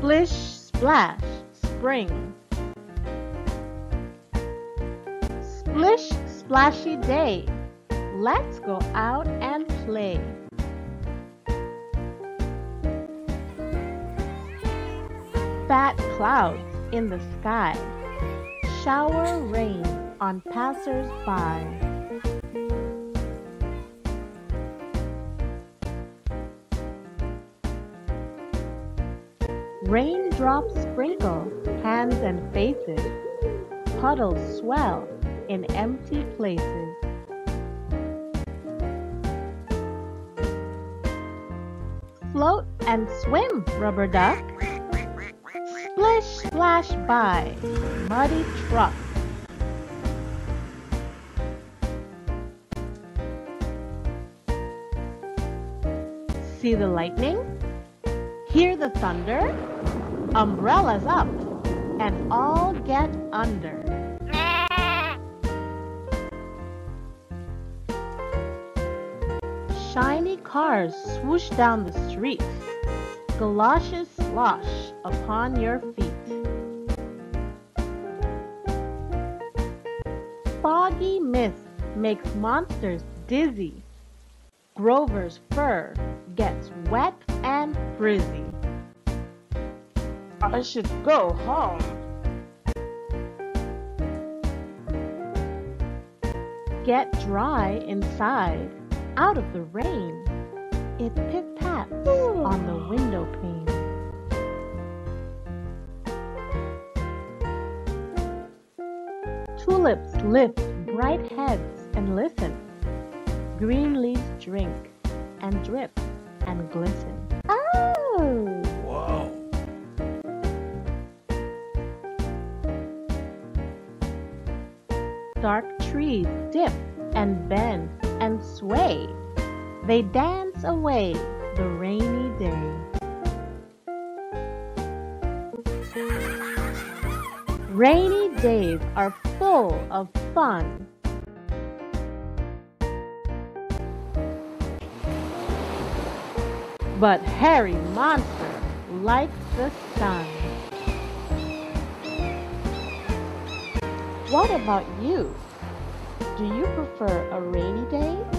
Splish, splash, spring. Splish, splashy day. Let's go out and play. Fat clouds in the sky. Shower rain on passers-by. Raindrops sprinkle hands and faces. Puddles swell in empty places. Float and swim, rubber duck. Splish, splash by, muddy truck. See the lightning? Hear the thunder? Umbrellas up and all get under. Shiny cars swoosh down the street. Galoshes slosh upon your feet. Foggy mist makes monsters dizzy. Grover's fur gets wet and. I should go home. Get dry inside, out of the rain. It pit pats on the window pane. Tulips lift bright heads and listen. Green leaves drink and drip and glisten. Whoa. Dark trees dip and bend and sway. They dance away the rainy day. Rainy days are full of fun. But Herry Monster likes the sun. What about you? Do you prefer a rainy day?